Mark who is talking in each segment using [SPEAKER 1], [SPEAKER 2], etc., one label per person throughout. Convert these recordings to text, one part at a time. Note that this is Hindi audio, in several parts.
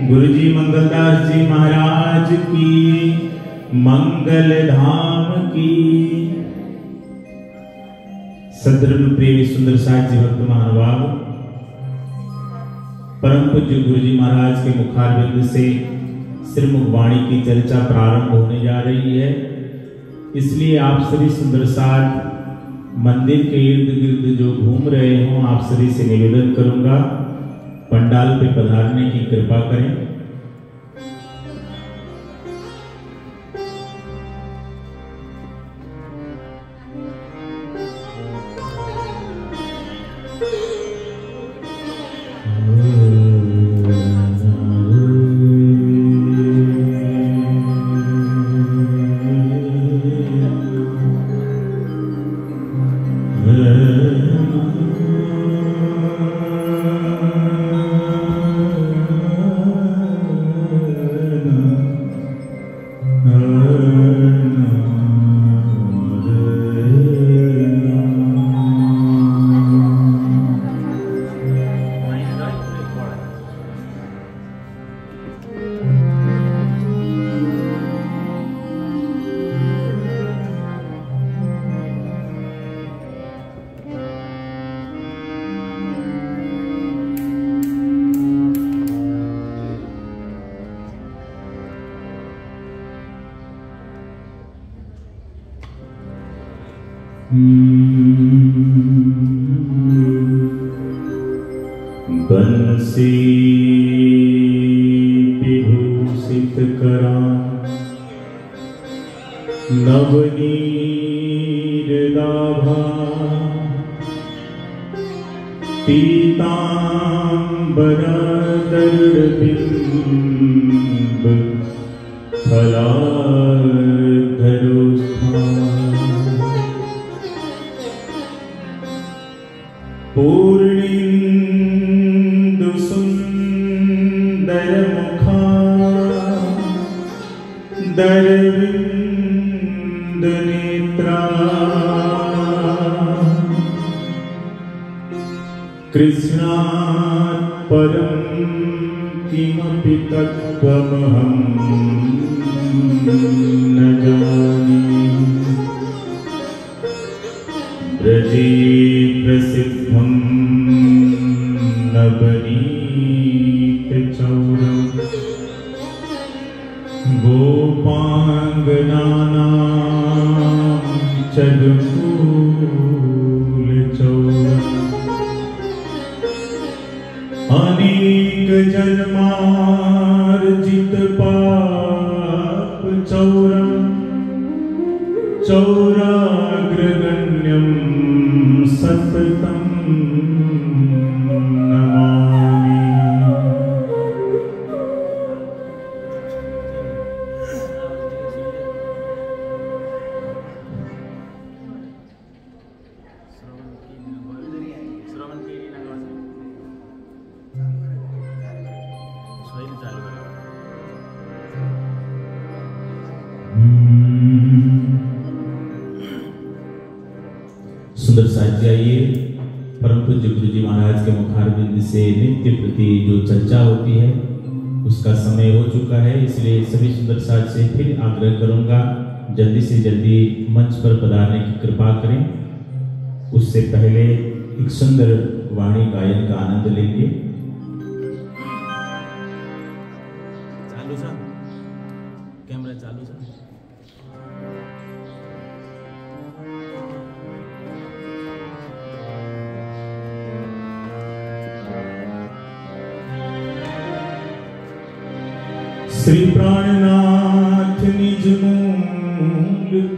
[SPEAKER 1] गुरु जी मंगलदास जी महाराज की, मंगल धाम की। सदर्भ प्रेमी सुंदर साथ जी, भक्त महानुभाव, परम पूज्य गुरु जी महाराज के मुखारबिंद से श्रीमुख वाणी की चर्चा प्रारंभ होने जा रही है। इसलिए आप सभी सुंदर साथ, मंदिर के इर्द गिर्द जो घूम रहे हों, आप सभी से निवेदन करूँगा पंडाल पे पधारने की कृपा करें। सीताम्बरदर्बिम्ब फला जल्दी मंच पर पधारने की कृपा करें, उससे पहले एक सुंदर वाणी गायन का आनंद लेंगे।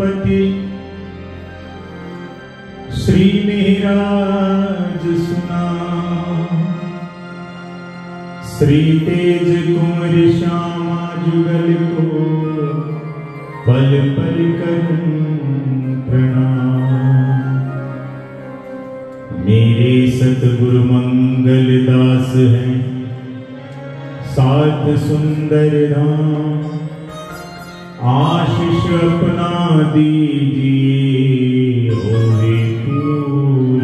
[SPEAKER 1] मूलपति श्री मेहराज सुना। श्री तेज कुंवर श्यामा जुगल को पल पल करूँ प्रणाम। मेरे सतगुरु मंगल दास हैं सात सुंदर धाम। दीजिए होवे पूर्ण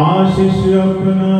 [SPEAKER 1] आशीष अपना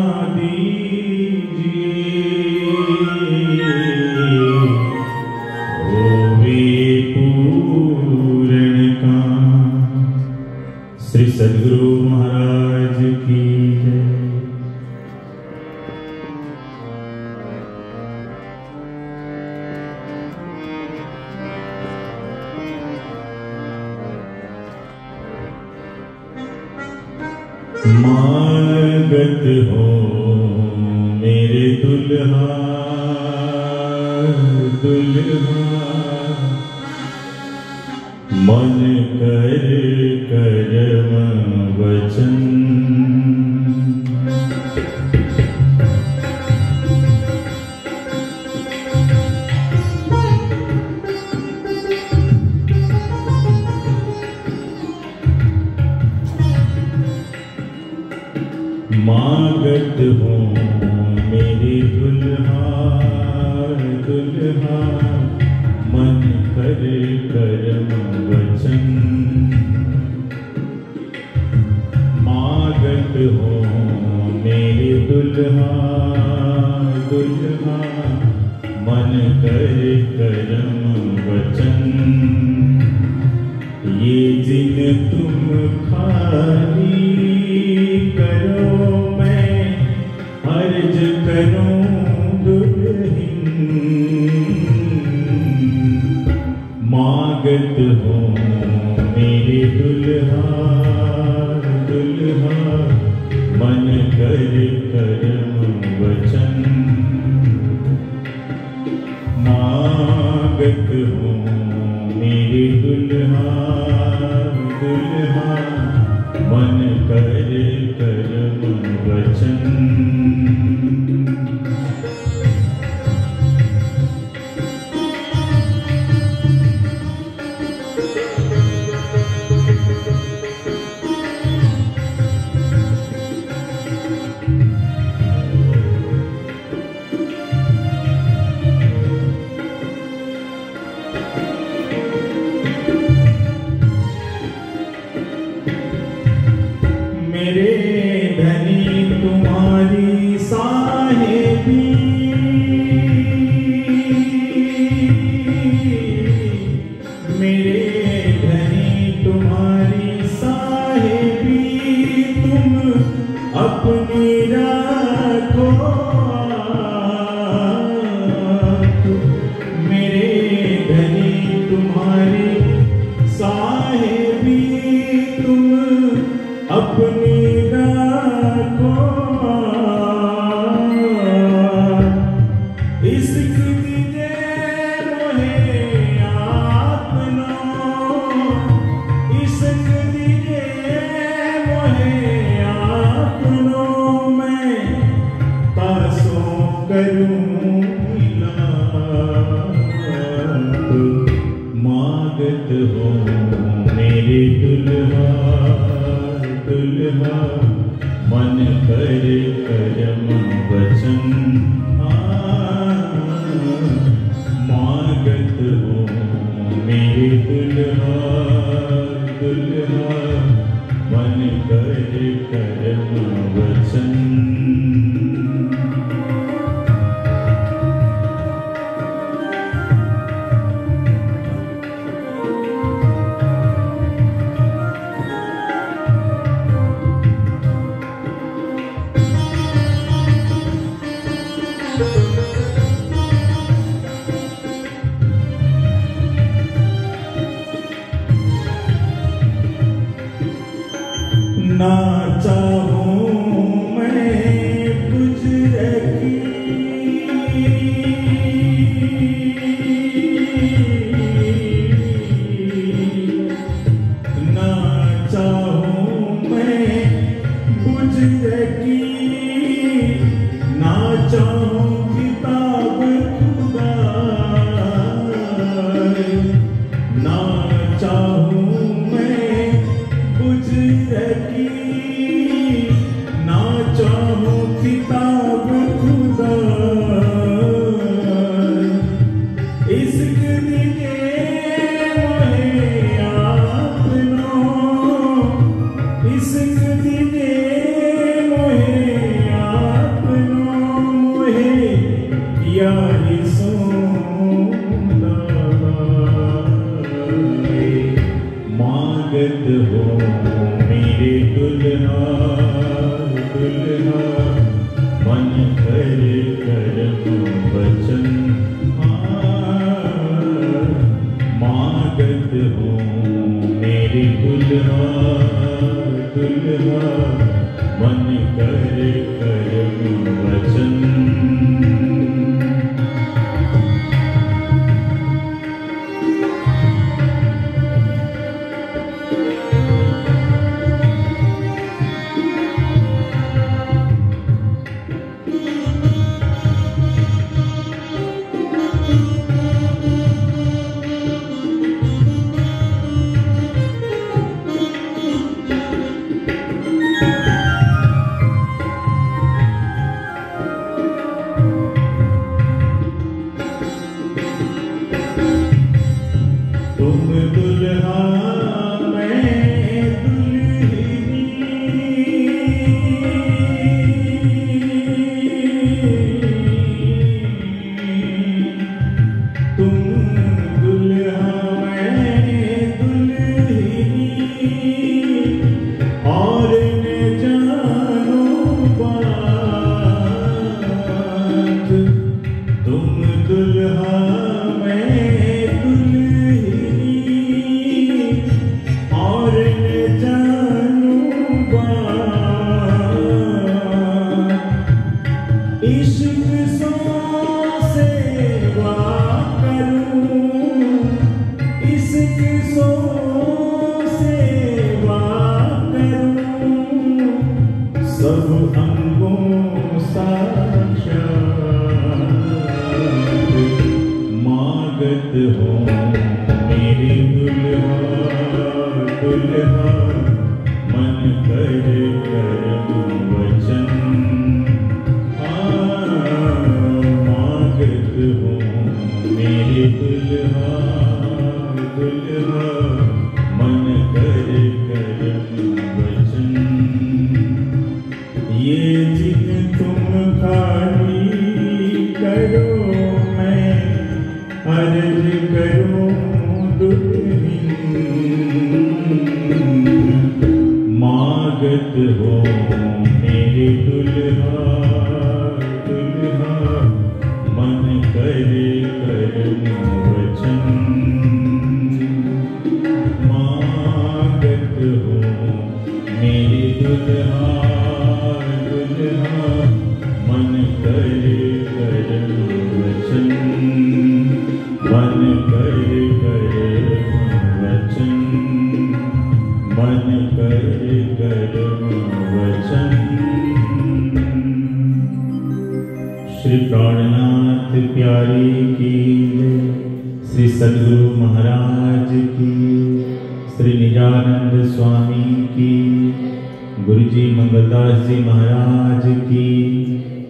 [SPEAKER 2] जी मंगलदास जी महाराज की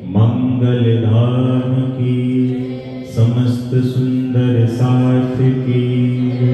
[SPEAKER 2] मंगल धाम की समस्त सुंदर साथ की।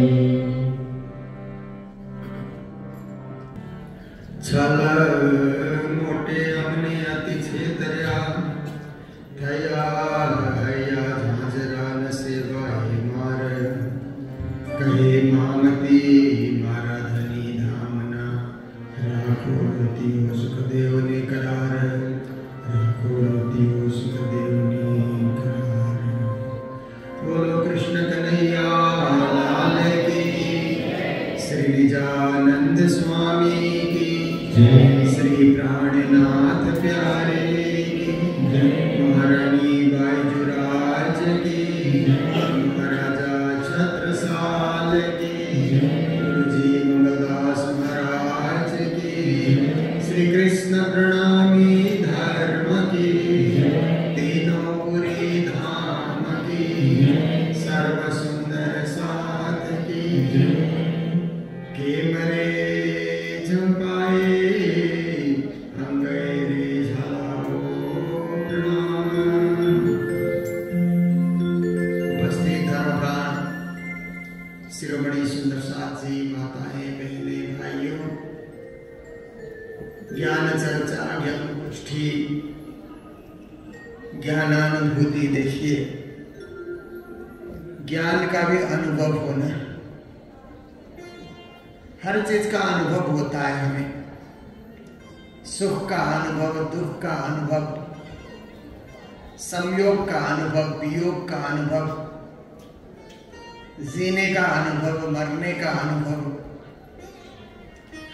[SPEAKER 3] का अनुभव,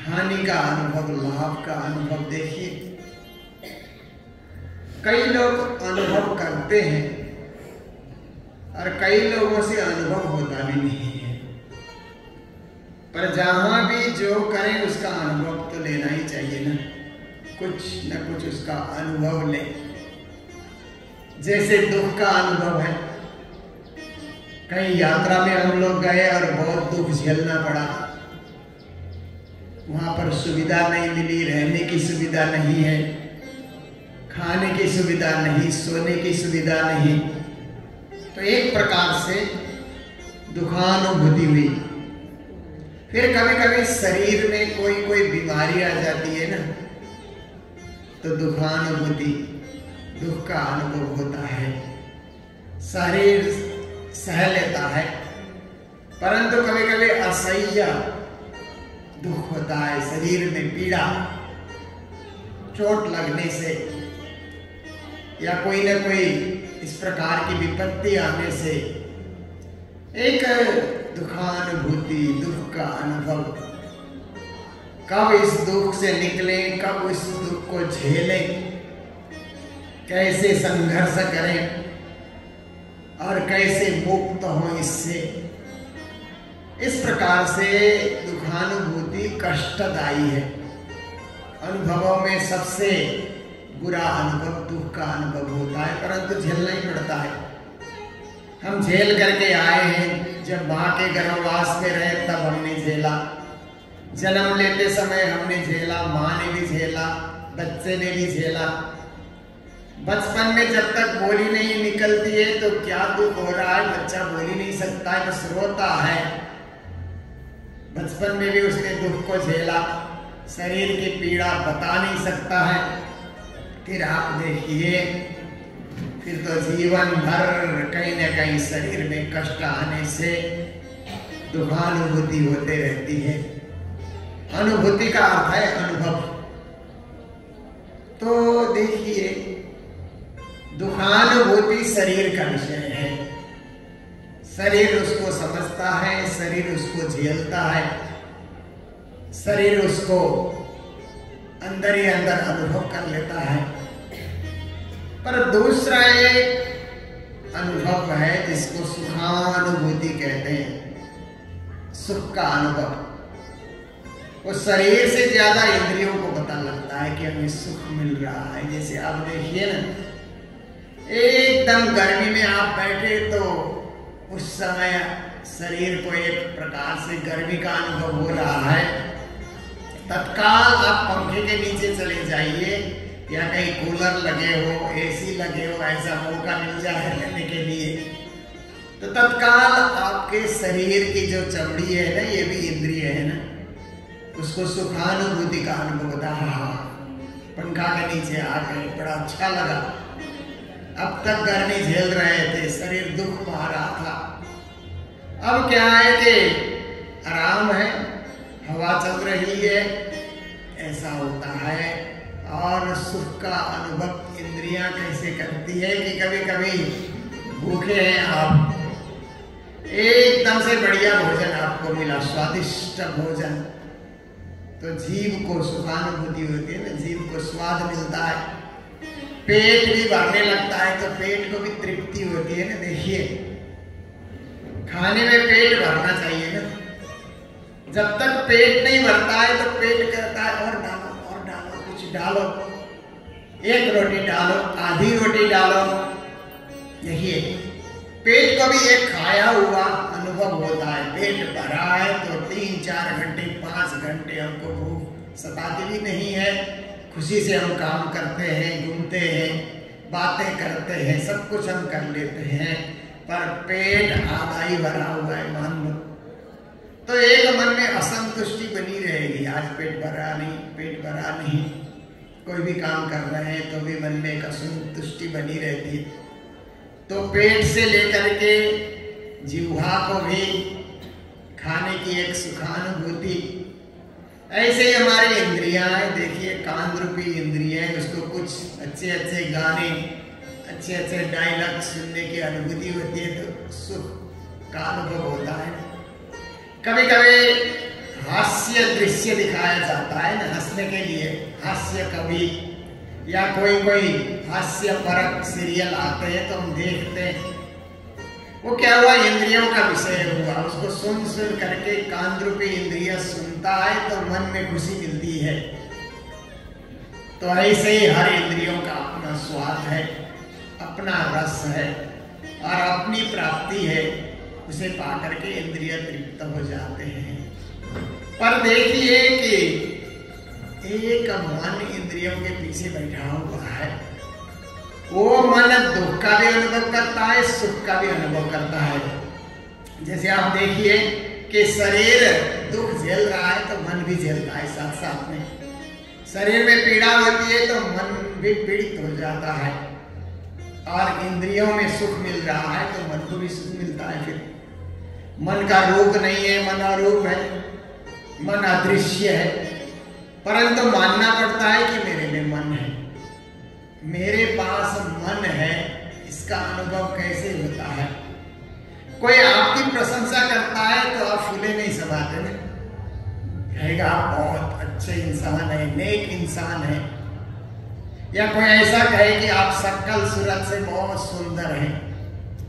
[SPEAKER 3] हानि का अनुभव, लाभ का अनुभव देखिए। कई लोग अनुभव करते हैं और कई लोगों से अनुभव होता भी नहीं है। पर जहाँ भी जो करें, उसका अनुभव तो लेना ही चाहिए ना। कुछ न कुछ उसका अनुभव ले। जैसे दुख का अनुभव है कहीं यात्रा में हम लोग गए और बहुत दुख झेलना पड़ा। वहाँ पर सुविधा नहीं मिली, रहने की सुविधा नहीं है, खाने की सुविधा नहीं, सोने की सुविधा नहीं। तो एक प्रकार से दुखानुभूति हुई। फिर कभी कभी शरीर में कोई कोई बीमारी आ जाती है ना तो दुखानुभूति, दुख का अनुभव होता है। शरीर सह लेता है। परंतु कभी कभी असह्य दुख होता है, शरीर में पीड़ा, चोट लगने से, या कोई ना कोई इस प्रकार की विपत्ति आने से, एक दुखानुभूति, दुख का अनुभव, कब इस दुख से निकले, कब इस दुख को झेलें,
[SPEAKER 2] कैसे संघर्ष करें और कैसे मुक्त हो इससे? इस प्रकार से दुखानुभूति कष्टदायी है। अनुभवों में सबसे बुरा अनुभव दुख का अनुभव होता है, परंतु झेलना ही पड़ता है। हम झेल करके आए हैं, जब माँ के गर्भवास में रहे, तब हमने झेला। जन्म लेते समय हमने झेला, माँ ने भी झेला, बच्चे ने भी झेला। बचपन में जब तक बोली नहीं निकलती है तो क्या दुख हो रहा है? बच्चा बोली नहीं सकता है बस रोता है। बचपन में भी उसने दुख को झेला। शरीर की पीड़ा बता नहीं सकता है फिर आप देखिए। फिर तो जीवन भर कहीं ना कहीं शरीर में कष्ट आने से दुखानुभूति होते रहती है। अनुभूति का अर्थ है अनुभव। तो देखिए दुखानुभूति शरीर का विषय है। शरीर उसको समझता है, शरीर उसको झेलता है। शरीर उसको अंदर ही अंदर अनुभव कर लेता है। पर दूसरा एक अनुभव है, जिसको सुखानुभूति कहते हैं। सुख का अनुभव। वो शरीर से ज़्यादा इंद्रियों को पता लगता है कि हमें सुख मिल रहा है। जैसे आप देखिए ना एकदम गर्मी में आप बैठे तो उस समय शरीर को एक प्रकार से गर्मी का अनुभव हो रहा है। तत्काल आप पंखे के नीचे चले जाइए, या कहीं कूलर लगे हो एसी लगे हो, ऐसा मौका मिल जाए रहने के लिए। तो तत्काल आपके शरीर की जो चमड़ी है ना, ये भी इंद्रिय है ना, उसको सुखानुभूति का अनुभव होता है। पंखा के नीचे आ गए, बड़ा अच्छा लगा। अब तक गर्मी झेल रहे थे, शरीर दुख पा रहा था। अब क्या है कि आराम है, हवा चल रही है, ऐसा होता है। और सुख का अनुभव इंद्रियाँ कैसे करती है कि कभी कभी भूखे हैं आप? एकदम से बढ़िया भोजन आपको मिला, स्वादिष्ट भोजन। तो जीव को सुखानुभूति होती है ना, जीव को स्वाद मिलता है। पेट भी भरने लगता है तो पेट को भी तृप्ति होती है ना, देखिए। खाने में पेट भरना चाहिए ना। जब तक पेट नहीं भरता है तो पेट करता है, और डालो और डालो एक रोटी डालो, आधी रोटी डालो। देखिए, पेट को भी एक खाया हुआ अनुभव होता है। पेट भरा है तो तीन चार घंटे, पाँच घंटे हमको भूख सताती भी नहीं है। खुशी से हम काम करते हैं, घूमते हैं, बातें करते हैं, सब कुछ हम कर लेते हैं, पर पेट आधा ही भरा हुआ है, मान तो एक मन में असंतुष्टि बनी रहेगी, आज पेट भरा नहीं, पेट भरा नहीं। कोई भी काम कर रहे हैं तो भी मन में एक असंतुष्टि बनी रहती है। तो पेट से लेकर के जीवा को भी खाने की एक सुखानुभूति ऐसे ही हमारी इंद्रियाँ हैं, देखिए कान रूपी इंद्रिया है, उसको कुछ अच्छे अच्छे गाने, अच्छे अच्छे डायलॉग सुनने की अनुभूति होती है तो सुख का अनुभव होता है। कभी कभी हास्य दृश्य दिखाया जाता है ना, हंसने के लिए, हास्य कवि या कोई कोई हास्य परक सीरियल आते हैं तो हम देखते हैं। वो क्या हुआ? इंद्रियों का विषय हुआ उसको सुन सुन करके कान रूपी इंद्रिय सुनता है तो मन में खुशी मिलती है। तो ऐसे ही हर इंद्रियों का अपना स्वाद है, अपना रस है और अपनी प्राप्ति है। उसे पा करके इंद्रिय तृप्त हो जाते हैं। पर देखिए कि एक मन इंद्रियों के पीछे बैठा हुआ है। वो मन दुख का भी अनुभव करता है, सुख का भी अनुभव करता है। जैसे आप देखिए कि शरीर दुख झेल रहा है तो मन भी झेलता है साथ साथ में। शरीर में पीड़ा होती है तो मन भी पीड़ित हो जाता है। और इंद्रियों में सुख मिल रहा है तो मन को भी सुख मिलता है फिर। मन का रोग नहीं है, मन अरूप है, मन अदृश्य है। परंतु मानना पड़ता है कि मेरे में मेरे पास मन है, इसका अनुभव कैसे होता है? कोई आपकी प्रशंसा करता है तो आप फूले नहीं समाते ना कहेगा आप बहुत अच्छे इंसान है, नेक इंसान है। या कोई ऐसा कहे कि आप सकल सूरत से बहुत सुंदर हैं।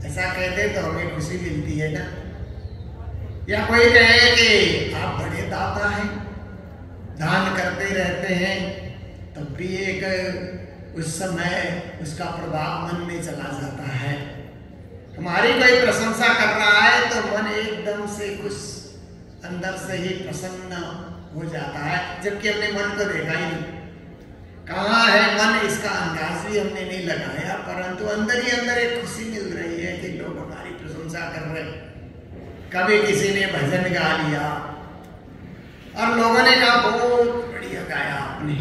[SPEAKER 2] ऐसा कहते तो हमें खुशी मिलती है ना? या कोई कहे कि आप बड़े दाता हैं, दान करते रहते हैं, तब भी एक उस समय उसका प्रभाव मन में चला जाता है। हमारी कोई प्रशंसा कर रहा है तो मन एकदम से कुछ अंदर से ही प्रसन्न हो जाता है, जबकि हमने मन को देखा ही नहीं। कहाँ है मन, इसका अंदाज भी हमने नहीं लगाया, परंतु अंदर ही अंदर एक खुशी मिल रही है कि लोग हमारी प्रशंसा कर रहे हैं। कभी किसी ने भजन गा लिया और लोगों ने कहा, बहुत बढ़िया गाया आपने।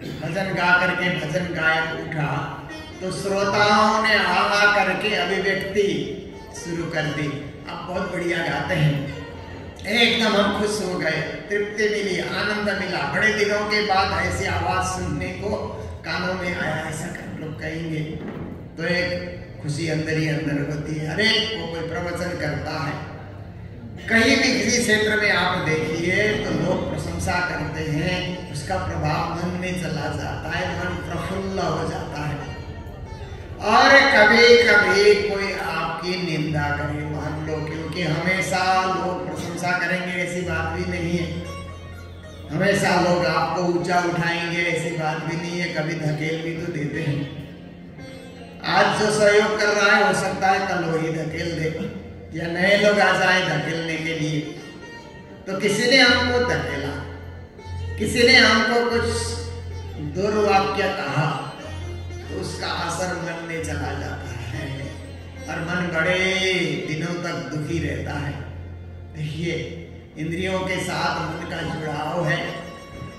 [SPEAKER 2] भजन गा करके भजन गायक उठा तो श्रोताओं ने आगा करके अभिव्यक्ति शुरू कर दी। आप बहुत बढ़िया गाते हैं। एकदम हम खुश हो गए, तृप्ति मिली, आनंद मिला। बड़े दिनों के बाद ऐसी आवाज़ सुनने को कानों में आया, ऐसा कर लोग कहेंगे। तो एक खुशी अंदर ही अंदर होती है। अरे, वो कोई प्रवचन करता है। कहीं भी किसी क्षेत्र में आप देखिए तो लोग प्रशंसा करते हैं, उसका प्रभाव मन में चला जाता है, मन प्रफुल्ल हो जाता है। और कभी कभी कोई आपकी निंदा करे, मान लो, क्योंकि हमेशा लोग प्रशंसा करेंगे, ऐसी बात भी नहीं है। हमेशा लोग आपको ऊँचा उठाएँगे, ऐसी बात भी नहीं है, कभी धकेल भी तो देते हैं। आज जो सहयोग कर रहा है, हो सकता है कल वही धकेल दे। या नए लोग आ जाए धकेलने के लिए तो किसी ने हमको धकेला। किसी ने हमको कुछ दुर्वाक्य कहा तो उसका असर मन में चला जाता है और मन बड़े दिनों तक दुखी रहता है। देखिए, इंद्रियों के साथ मन का जुड़ाव है।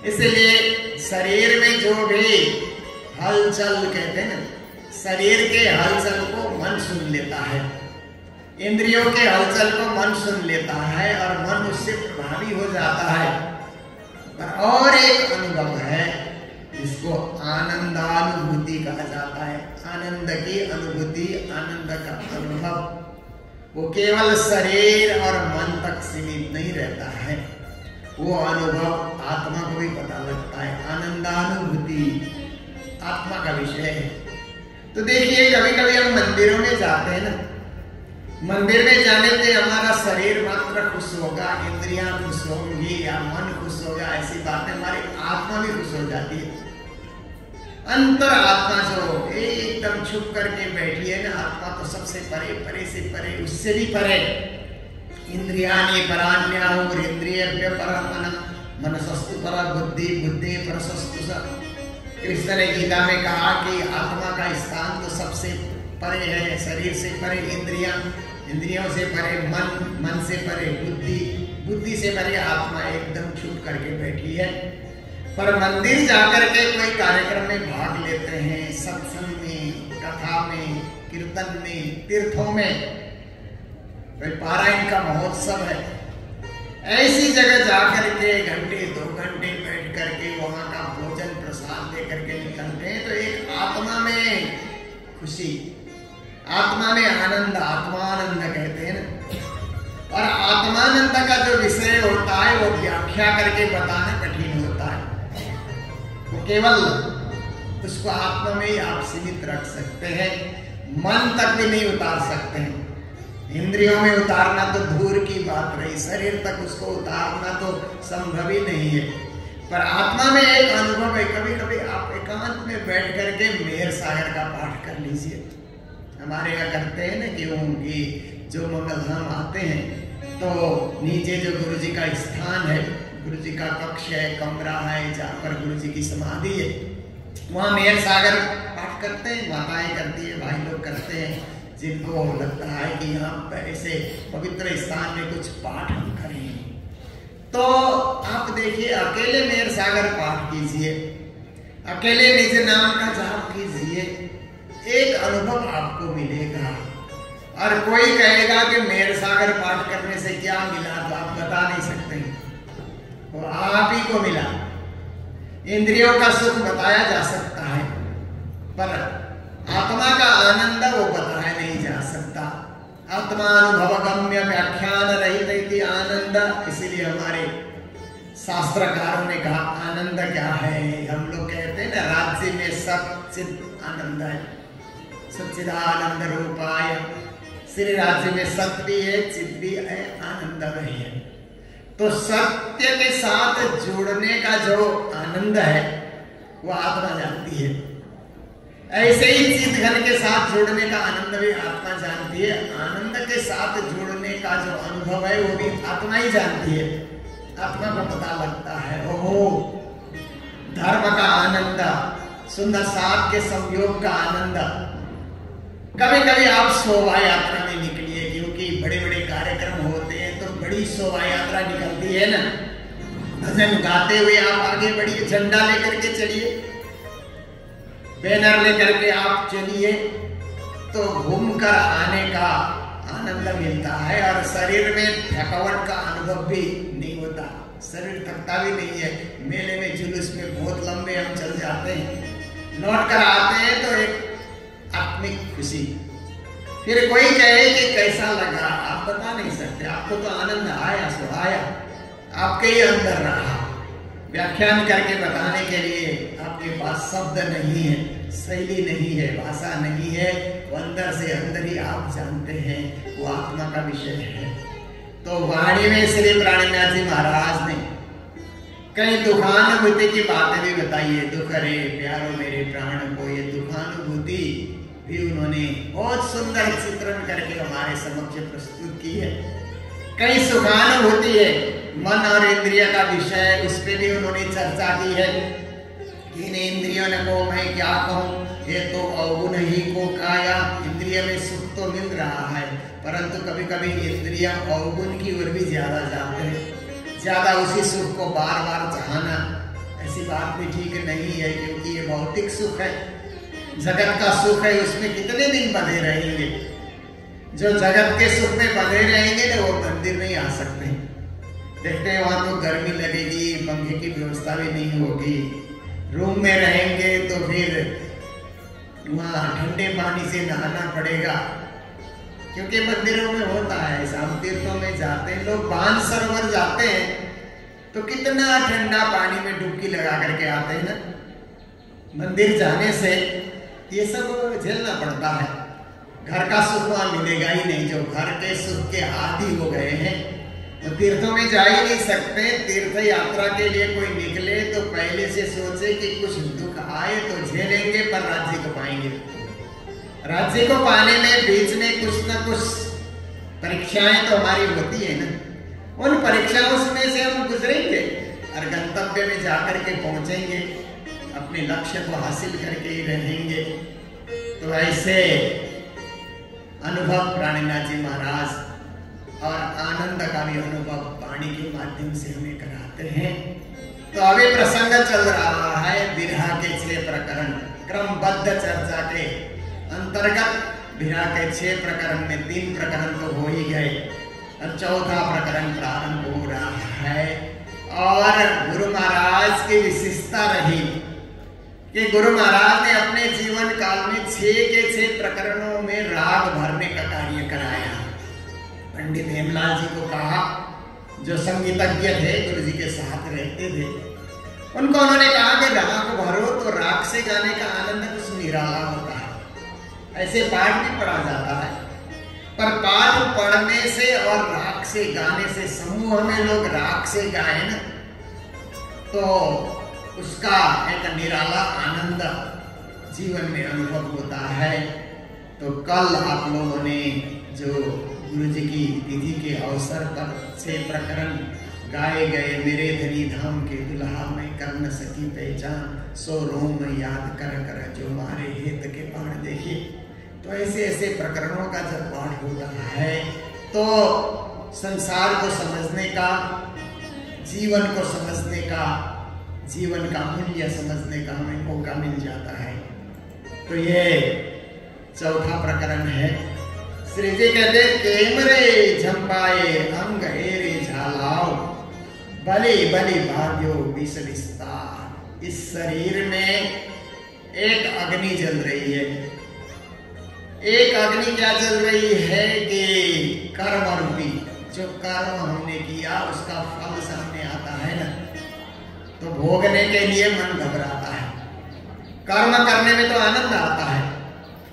[SPEAKER 2] इसलिए शरीर में जो भी हलचल, कहते हैं ना, शरीर के हलचल को मन सुन लेता है। इंद्रियों के हलचल को मन सुन लेता है और मन उससे प्रभावी हो जाता है। पर और एक अनुभव है, जिसको आनंदानुभूति कहा जाता है। आनंद की अनुभूति, आनंद का अनुभव, वो केवल शरीर और मन तक सीमित नहीं रहता है। वो अनुभव आत्मा को भी पता लगता है। आनंदानुभूति आत्मा का विषय है। तो देखिए कभी कभी हम मंदिरों में जाते हैं ना मंदिर में जाने से हमारा शरीर मात्र खुश होगा, इंद्रियाँ खुश होंगी या मन खुश होगा, ऐसी बातें हमारी आत्मा भी खुश हो जाती है। अंतर आत्मा जो एकदम छुप करके बैठी है ना, आत्मा तो सबसे परे परे से परे, उससे भी परे। इंद्रिया परान्या और इंद्रिय पर मन मनसस्तु पर बुद्धि बुद्धि पर सस्तु सब कृष्ण ने गीता में कहा कि आत्मा का स्थान तो सबसे परे है, शरीर से परे, इंद्रिया। इंद्रियों से परे, मन मन से परे, बुद्धि बुद्धि से परे आत्मा एकदम छुप करके बैठी है। पर मंदिर जाकर के कोई कार्यक्रम में भाग लेते हैं, सत्संग में, कथा में, कीर्तन में, तीर्थों में। कोई पारायण का महोत्सव है। ऐसी जगह जाकर के घंटे, दो घंटे बैठ करके वहाँ का भोजन प्रसाद दे करके निकलते हैं तो एक आत्मा में खुशी। आत्मा में आनंद, आत्मानंद कहते हैं ना। और आत्मानंद का जो विषय होता है, वो व्याख्या करके बताना कठिन होता है। वो केवल उसको आत्मा में ही आप सीमित रख सकते हैं, मन तक भी नहीं उतार सकते हैं। इंद्रियों में उतारना तो दूर की बात रही शरीर तक उसको उतारना तो संभव ही नहीं है। पर आत्मा में एक अनुभव है कभी कभी आप एकांत में बैठ करके मेहर सागर का पाठ कर लीजिए। हमारे यहाँ करते हैं ना कि उनकी जो मंगलधाम आते हैं तो नीचे जो गुरु जी का स्थान है गुरु जी का कक्ष है, कमरा है, जहाँ पर गुरु जी की समाधि है, वहाँ मेहर सागर पाठ करते हैं, माताएँ करती है, भाई लोग करते हैं, जिनको लगता है कि यहाँ ऐसे पवित्र स्थान में कुछ पाठ हम करें। तो आप देखिए, अकेले मेर सागर पाठ कीजिए, अकेले निज नाम का जाप कीजिए। एक अनुभव आपको मिलेगा। और कोई कहेगा कि मेर सागर पाठ करने से क्या मिला तो आप बता नहीं सकते। वो आप ही को मिला। इंद्रियों का सुख बताया जा सकता है, पर आत्मा का आनंद वो बताया नहीं जा सकता। आत्मानुभव गम्य व्याख्यान रहित आनंद। इसीलिए हमारे शास्त्रकारों ने कहा, आनंद क्या है? हम लोग कहते हैं ना, राज्य में सचिद आनंद है। सच्चिदानंद रूपाय श्री राज्य में सत्य भी है चित भी है, आनंद भी है। तो सत्य के साथ जोड़ने का जो आनंद है, वो आत्मा जानती है। ऐसे ही चित घन के साथ जोड़ने का आनंद भी आत्मा जानती है। आनंद के साथ जोड़ने का जो अनुभव है, वो भी आत्मा ही जानती है। आत्मा को पता लगता है, ओहो! धर्म का आनंद, सुंदर साथ के संयोग का आनंद कभी कभी आप शोभा यात्रा में निकलिए, क्योंकि बड़े बड़े कार्यक्रम होते हैं तो बड़ी शोभा यात्रा निकलती है ना। भजन गाते हुए आप आगे बढ़िए, झंडा लेकर के चलिए। बैनर लेकर के आप चलिए तो घूमकर आने का आनंद मिलता है, और शरीर में थकावट का अनुभव भी नहीं होता। शरीर थकता भी नहीं है। मेले में जुलूस में बहुत लंबे हम चल जाते हैं। लौट कर आते हैं तो एक आत्मिक खुशी। फिर कोई कहे कि कैसा लगा आप बता नहीं सकते। आपको तो आनंद आया सो आया। आपके ही अंदर रहा। व्याख्यान करके बताने के लिए आपके पास शब्द नहीं है, शैली नहीं है, भाषा नहीं है। अंदर से अंदर ही आप जानते हैं। वो आत्मा का विषय है। तो वाणी में श्री प्राणीनाथ जी महाराज ने कई दुखानुभूति की बातें भी बताई है। दुख रे, प्यारो मेरे प्राण को ये भी उन्होंने बहुत सुंदर चित्रण करके हमारे समक्ष प्रस्तुत की है कई सुखानुभूति है, मन और इंद्रिय का विषय उस पर भी उन्होंने चर्चा की है। इन इंद्रियों ने को मैं क्या कहूँ? ये तो अवगुण ही को काया, इंद्रिय में सुख तो मिल रहा है, परंतु कभी कभी इंद्रिया अवगुण की ओर भी ज़्यादा जाते हैं। ज़्यादा उसी सुख को बार बार चाहना, ऐसी बात भी ठीक नहीं है, क्योंकि ये भौतिक सुख है। जगत का सुख है, उसमें कितने दिन बधे रहेंगे? जो जगत के सुख में बधे रहेंगे ना, वो मंदिर नहीं आ सकते देखते हैं, वहाँ तो गर्मी लगेगी, पंखे की व्यवस्था भी नहीं होगी। रूम में रहेंगे तो फिर वहाँ ठंडे पानी से नहाना पड़ेगा। क्योंकि मंदिरों में होता है, शाम तीर्थों में जाते हैं, लोग बाँध सरोवर जाते हैं तो कितना ठंडा पानी में डुबकी लगा करके आते हैं ना? मंदिर जाने से ये सब झेलना पड़ता है। घर का सुख वहाँ मिलेगा ही नहीं। जो घर के सुख के आदि हो गए हैं तो तीर्थों में जा ही नहीं सकते। तीर्थ यात्रा के लिए कोई निकले तो पहले से सोचे कि कुछ दुख आए तो झेलेंगे, पर राज्य को पाएँगे। राज्य को पाने में बीच में कुछ ना कुछ परीक्षाएँ तो हमारी होती है ना। उन परीक्षाओं में से हम गुजरेंगे और गंतव्य में जाकर के पहुँचेंगे। अपने लक्ष्य को हासिल करके ही रहेंगे। तो ऐसे अनुभव प्राणीनाथ जी महाराज और आनंद का भी अनुभव वाणी के माध्यम से हमें कराते हैं। तो अभी प्रसंग चल रहा है विरहा के छह प्रकरण। क्रमबद्ध चर्चा के अंतर्गत विरहा के छह प्रकरण में तीन प्रकरण तो हो ही गए। और चौथा प्रकरण प्रारंभ हो रहा है और गुरु महाराज की विशेषता रही। कि गुरु महाराज ने अपने जीवन काल में छह के छह प्रकरणों में राग भरने का कार्य कराया। पंडित हेमलाल जी को कहा, जो संगीतज्ञ थे, गुरु जी के साथ रहते थे, उनको उन्होंने कहा कि राग भरो तो राग से गाने का आनंद कुछ निराला होता है। ऐसे पाठ भी पढ़ा जाता है। पर पाठ पढ़ने से और राग से, गाने से, समूह में लोग राग से गाए ना तो उसका एक निराला आनंद जीवन में अनुभव होता है। तो कल आप लोगों ने जो गुरु जी की तिथि के अवसर पर से प्रकरण गाए गए, मेरे धनी धाम के दुल्हा में कर न सकी पहचान, सो रोम याद कर कर जो मारे हित के पाठ देखिए तो ऐसे ऐसे प्रकरणों का जब पाठ होता है तो संसार को समझने का, जीवन को समझने का जीवन का मूल्य समझने का हमें मौका मिल जाता है। तो ये चौथा प्रकरण है। श्री जी कहते केमरे झंपाए, अंग एरे झालाओ, बलि बलि भाग्यो विष इस शरीर में एक अग्नि जल रही है। एक अग्नि क्या जल रही है कि कर्म रूपी, जो कर्म हमने किया, उसका फल सामने आता है ना। तो भोगने के लिए मन घबराता है। कर्म करने में तो आनंद आता है।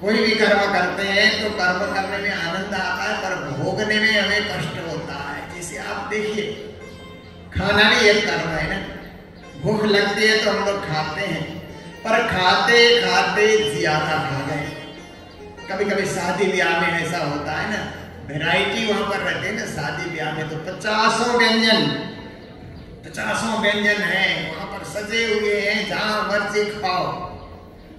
[SPEAKER 2] कोई भी कर्म करते हैं तो कर्म करने में आनंद आता है, पर भोगने में हमें कष्ट होता है। जैसे आप देखिए, खाना भी एक कर्म है ना। भूख लगती है तो हम लोग खाते हैं, पर खाते खाते ज़्यादा खा गए। कभी कभी शादी ब्याह में ऐसा होता है ना वैरायटी वहाँ पर रहते हैं ना, शादी ब्याह में तो पचासों व्यंजन पचासों व्यंजन है, वहाँ पर सजे हुए हैं, जहाँ मर्ज़ी खाओ।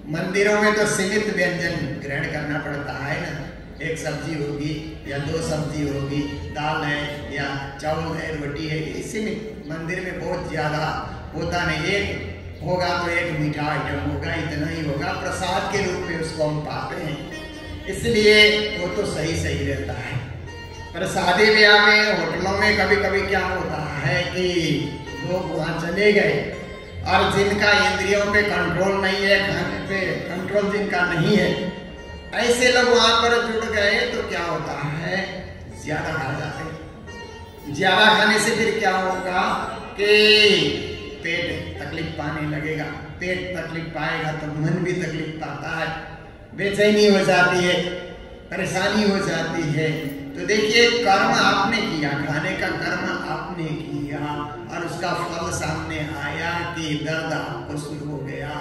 [SPEAKER 2] मंदिरों में तो सीमित व्यंजन ग्रहण करना पड़ता है ना। एक सब्ज़ी होगी या दो सब्ज़ी होगी, दाल है या चावल है, रोटी है, ये सीमित। मंदिर में बहुत ज़्यादा होता नहीं। एक होगा तो एक मीठा आइटम होगा, इतना ही होगा। प्रसाद के रूप में उसको हम पाते हैं। इसलिए वो तो सही सही रहता है। पर शादी ब्याह में, होटलों में कभी कभी क्या होता है कि लोग वहाँ चले गए। और जिनका इंद्रियों पे कंट्रोल नहीं है खाने पे कंट्रोल जिनका नहीं है, ऐसे लोग वहाँ पर जुड़ गए तो क्या होता है? ज़्यादा खा जाते ज़्यादा खाने से फिर क्या होगा कि पेट तकलीफ़ पाने लगेगा। पेट तकलीफ़ पाएगा तो मन भी तकलीफ़ पाता है। बेचैनी हो जाती है, परेशानी हो जाती है। तो देखिए, कर्म आपने किया, खाने का कर्म आपने किया। और उसका फल सामने आया कि दर्द आपको शुरू हो गया।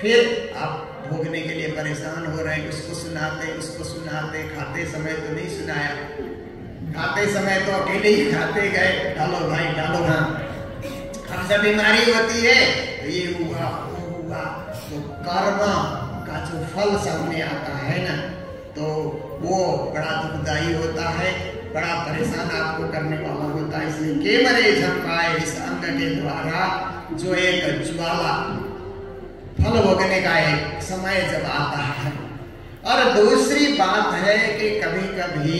[SPEAKER 2] फिर आप भोगने के लिए परेशान हो रहे हैं उसको सुनाते उसको सुनाते खाते समय तो नहीं सुनाया। खाते समय तो अकेले ही खाते गए। डालो भाई डालो। हाँ। हमसे बीमारी होती है तो ये हुआ वो हुआ। तो कर्म का जो फल सामने आता है ना तो वो बड़ा दुखदायी होता है। बड़ा परेशान आपको करने वाला होता है, इसलिए केवल झपकाए इस अंग के द्वारा, जो एक ज्वाला, फल भोगने का एक समय जब आता है। और दूसरी बात है कि कभी कभी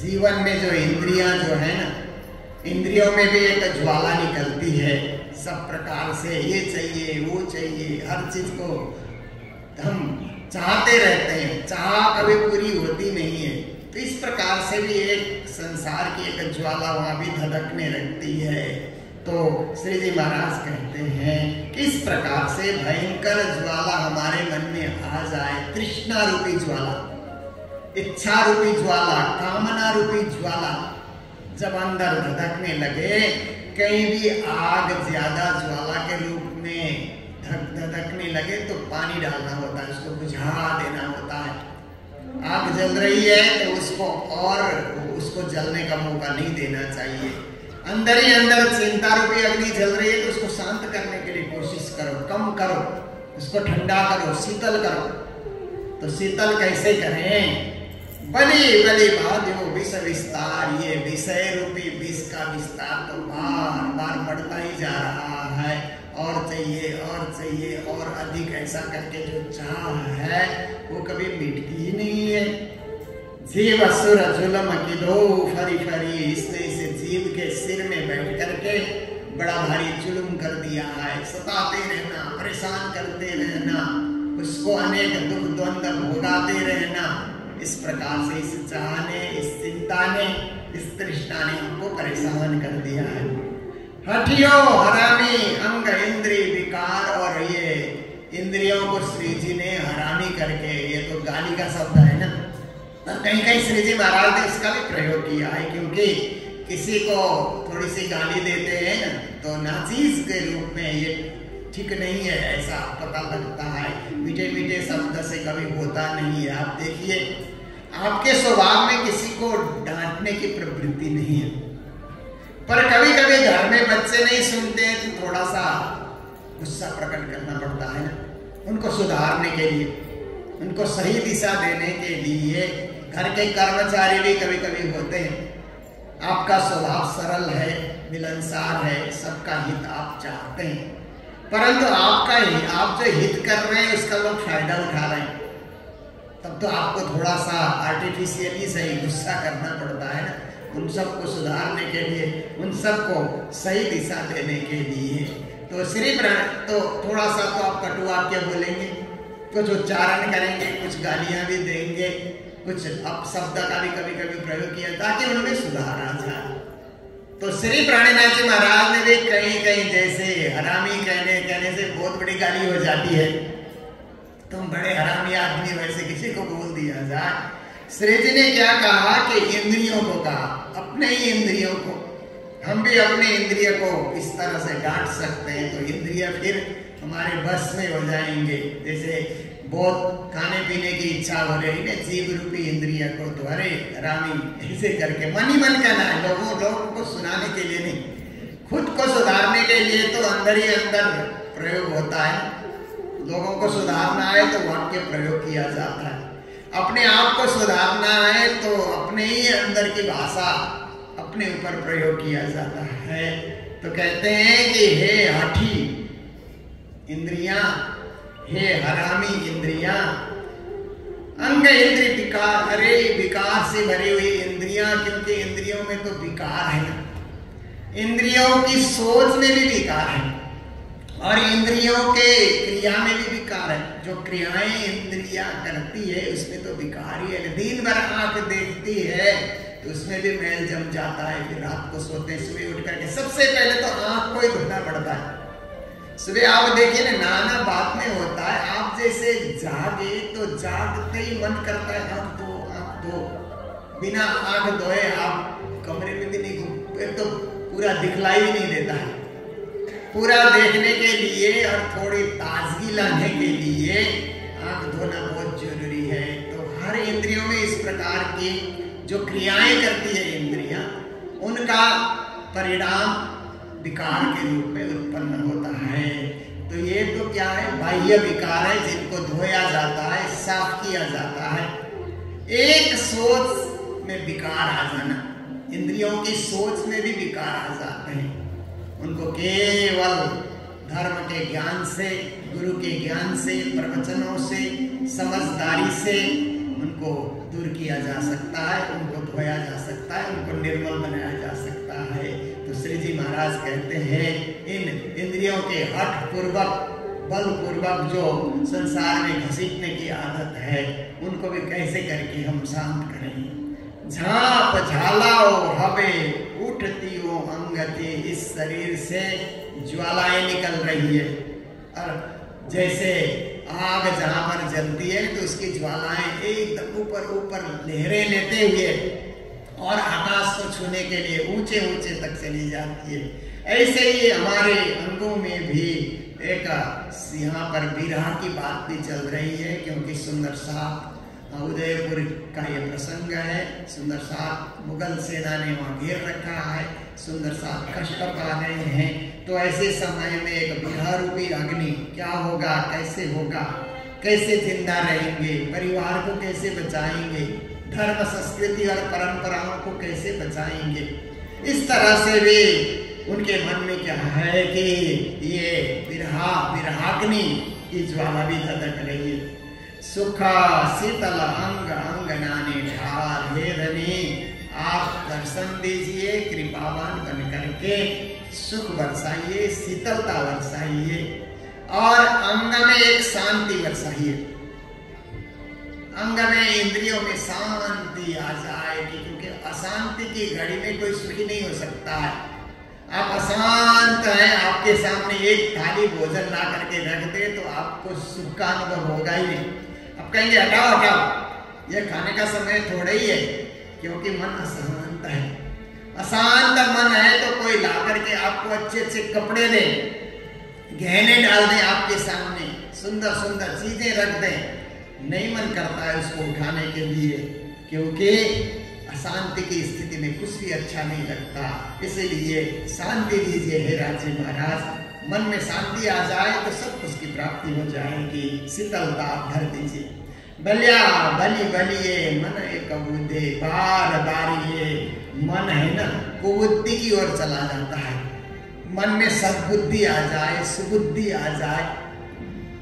[SPEAKER 2] जीवन में जो इंद्रियाँ जो है ना, इंद्रियों में भी एक ज्वाला निकलती है। सब प्रकार से ये चाहिए, वो चाहिए, हर चीज़ को हम चाहते रहते हैं। चाह कभी पूरी होती नहीं है। तो इस प्रकार से भी एक संसार की एक ज्वाला वहाँ भी धड़कने लगती है। तो श्री जी महाराज कहते हैं, किस प्रकार से भयंकर ज्वाला हमारे मन में आ जाए तृष्णा रूपी ज्वाला इच्छा रूपी ज्वाला कामना रूपी ज्वाला, जब अंदर धड़कने लगे, कहीं भी आग ज़्यादा ज्वाला के रूप में धक धड़कने लगे तो पानी डालना होता है, उसको बुझा देना होता है। आग जल रही है तो उसको और उसको जलने का मौका नहीं देना चाहिए। अंदर ही अंदर चिंता रूपी अग्नि जल रही है तो उसको शांत करने के लिए कोशिश करो, कम करो, उसको ठंडा करो, शीतल करो। तो शीतल कैसे करें? बली बली, बाध्यो, विष, विस्तार, ये विषय रूपी विष का विस्तार तो बार बार बढ़ता ही जा रहा है। और चाहिए और चाहिए, और अधिक ऐसा करके जो चाह है वो कभी मिटती ही नहीं है। जीव असुर जुलम किलो फरी फरी इसने इसे जीव के सिर में बैठ करके बड़ा भारी जुलम कर दिया है। सताते रहना, परेशान करते रहना, उसको अनेक दुख द्वंद भोगाते रहना। इस प्रकार से इस चाह ने, इस चिंता ने, इस तृष्णा ने हमको परेशान कर दिया है। हटियो हरामी, अंग इंद्री विकार और ये इंद्रियों को श्री जी ने हरामी करके, ये तो गाली का शब्द है ना। कहीं कहीं श्री जी महाराज ने इसका भी प्रयोग किया है, क्योंकि किसी को थोड़ी सी गाली देते हैं ना तो नाचीज के रूप में ये ठीक नहीं है, ऐसा पता लगता है। मीठे मीठे शब्द से कभी होता नहीं है। आप देखिए, आपके स्वभाव में किसी को डांटने की प्रवृत्ति नहीं है। पर कभी कभी घर में बच्चे नहीं सुनते हैं तो थोड़ा सा गुस्सा प्रकट करना पड़ता है ना। उनको सुधारने के लिए, उनको सही दिशा देने के लिए घर के कर्मचारी भी कभी कभी होते हैं। आपका स्वभाव सरल है, मिलनसार है, सबका हित आप चाहते हैं। परंतु आपका ही, आप जो हित कर रहे हैं, उसका लोग फ़ायदा उठा रहे हैं। तब तो आपको थोड़ा सा आर्टिफिशियली सही गुस्सा करना पड़ता है ना, उन सबको सुधारने के लिए, उन सबको सही दिशा देने के लिए। तो श्री प्राण तो थोड़ा सा तो आप कटुवाक्य बोलेंगे कुछ उच्चारण करेंगे, कुछ गालियाँ भी देंगे, कुछ अब शब्द का भी कभी कभी प्रयोग किया, ताकि उनमें सुधार आ जाए। तो श्री प्राणीनाथ जी महाराज ने भी कहीं कहीं जैसे हरामी कहने कहने से बहुत बड़ी गाली हो जाती है। तुम बड़े हरामी आदमी वैसे किसी को बोल दिया जाए श्री जी ने क्या कहा कि इंद्रियों को कहा, अपने ही इंद्रियों को। हम भी अपने इंद्रिय को इस तरह से डांट सकते हैं तो इंद्रिय फिर हमारे बस में हो जाएँगे। जैसे बहुत खाने पीने की इच्छा हो रही है जीव रूपी इंद्रिय को तो रामी ऐसे करके मन ही मन कहना है लोगों लोगों को सुनाने के लिए नहीं। खुद को सुधारने के लिए तो अंदर ही अंदर प्रयोग होता है। लोगों को सुधारना है तो वाक्य प्रयोग किया जाता है। अपने आप को सुधारना है तो अपने ही अंदर की भाषा अपने ऊपर प्रयोग किया जाता है। तो कहते हैं कि हे हाथी, इंद्रिया, हे हरामी इंद्रिया, अंग इंद्रिय विकार अरे विकार से भरी हुई इंद्रिया क्योंकि इंद्रियों में तो विकार है। इंद्रियों की सोच में भी विकार है और इंद्रियों के क्रिया में भी विकार है। जो क्रियाएँ इंद्रिया करती है, उसमें तो विकार ही है। दिन भर आँख देखती है तो उसमें भी मैल जम जाता है फिर रात को सोते हैं सुबह उठ करके सबसे पहले तो आँख को ही धोना पड़ता है। सुबह आप देखिए ना, नाना बात में होता है, आप जैसे जागे तो जागते ही मन करता है, आँख दो आँख दो बिना आँख धोए आप कमरे में भी नहीं तो पूरा दिखलाई भी नहीं देता है। पूरा देखने के लिए और थोड़ी ताजगी लाने के लिए आँख धोना बहुत ज़रूरी है। तो हर इंद्रियों में इस प्रकार की जो क्रियाएँ करती है इंद्रिया, उनका परिणाम विकार के रूप में उत्पन्न होता है। तो ये तो क्या है? बाह्य विकार है, जिनको धोया जाता है, साफ़ किया जाता है। एक सोच में विकार आ जाना। इंद्रियों की सोच में भी विकार आ जाते हैं। उनको केवल धर्म के ज्ञान से, गुरु के ज्ञान से, प्रवचनों से, समझदारी से उनको दूर किया जा सकता है, उनको धोया जा सकता है, उनको निर्मल बनाया जा सकता है। तो श्री जी महाराज कहते हैं, इन इंद्रियों के हट पूर्वक बल पूर्वक जो संसार में घसीटने की आदत है, उनको भी कैसे करके हम शांत करें? झाप झालाओ, हवे उठती वो अंगति, इस शरीर से ज्वालाएँ निकल रही है। और जैसे आग जहाँ पर जलती है तो उसकी ज्वालाएँ एकदम ऊपर ऊपर लहरें लेते हुए और आकाश को छूने के लिए ऊँचे ऊँचे तक चली जाती है। ऐसे ही हमारे अंगों में भी एक यहाँ पर विरह की बात भी चल रही है, क्योंकि सुंदर साथ उदयपुर का ये प्रसंग है। सुंदर साथ मुगल सेना ने वहाँ घेर रखा है। सुंदर साथ कष्ट पा रहे हैं। तो ऐसे समय में एक रूपी अग्नि क्या होगा, कैसे होगा? कैसे ज़िंदा रहेंगे? परिवार को कैसे बचाएँगे? धर्म, संस्कृति और परंपराओं को कैसे बचाएँगे? इस तरह से भी उनके मन में क्या है कि ये विरहा विरहाग्नि की ज्वाला भी धधक रही है। सुखा शीतल अंग अंग नानी ढाल हे धनी आप दर्शन दीजिए कृपावान बन करके। सुख बरसाइए, शीतलता बरसाइए। और अंग में एक शांति बरसाइए। अंग में इंद्रियों में शांति आ जाएगी, क्योंकि अशांति की घड़ी में कोई सुखी नहीं हो सकता। है आप अशांत हैं, आपके सामने एक थाली भोजन ला करके रख दे तो आपको सुख का अनुभव होगा ही नहीं। अब कहेंगे हटाओ हटाओ ये खाने का समय थोड़ा ही है, क्योंकि मन अशांत है। अशांत मन है तो कोई ला करके आपको अच्छे अच्छे कपड़े दे, गहने डाल दे आपके सामने, सुंदर सुंदर चीज़ें रख दे। नहीं मन करता है उसको उठाने के लिए, क्योंकि अशांति की स्थिति में कुछ भी अच्छा नहीं लगता। इसीलिए शांति दीजिए, हे राज्य महाराज। मन में शांति आ जाए तो सब कुछ की प्राप्ति हो जाएगी। शीतलता भर दीजिए। बलिया, बलि, बलिए, मन कबूदे बार बार ये मन है ना, कुबुद्धि की ओर चला जाता है। मन में सदबुद्धि आ जाए, सुबुद्धि आ जाए,